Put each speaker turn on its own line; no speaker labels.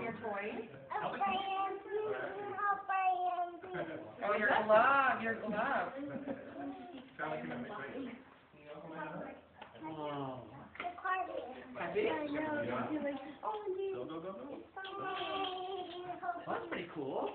your toys. Oh, your glove, your glove.
That's pretty cool.